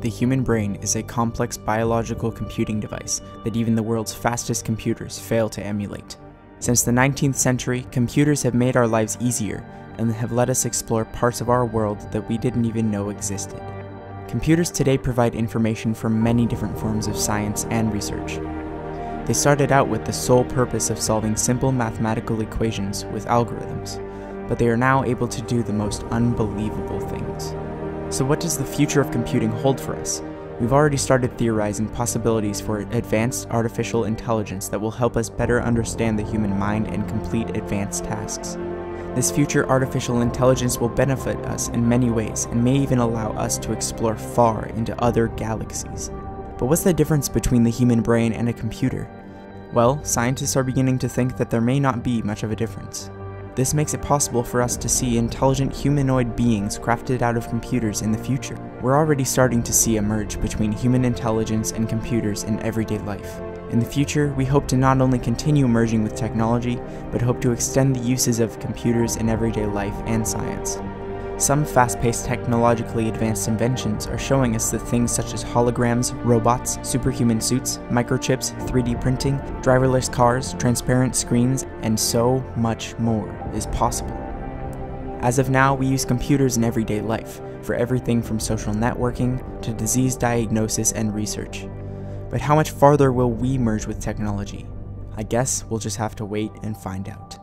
The human brain is a complex biological computing device that even the world's fastest computers fail to emulate. Since the 19th century, computers have made our lives easier and have let us explore parts of our world that we didn't even know existed. Computers today provide information for many different forms of science and research. They started out with the sole purpose of solving simple mathematical equations with algorithms, but they are now able to do the most unbelievable things. So what does the future of computing hold for us? We've already started theorizing possibilities for advanced artificial intelligence that will help us better understand the human mind and complete advanced tasks. This future artificial intelligence will benefit us in many ways and may even allow us to explore far into other galaxies. But what's the difference between the human brain and a computer? Well, scientists are beginning to think that there may not be much of a difference. This makes it possible for us to see intelligent humanoid beings crafted out of computers in the future. We're already starting to see a merge between human intelligence and computers in everyday life. In the future, we hope to not only continue merging with technology, but hope to extend the uses of computers in everyday life and science. Some fast-paced technologically advanced inventions are showing us that things such as holograms, robots, superhuman suits, microchips, 3D printing, driverless cars, transparent screens, and so much more is possible. As of now, we use computers in everyday life, for everything from social networking to disease diagnosis and research. But how much farther will we merge with technology? I guess we'll just have to wait and find out.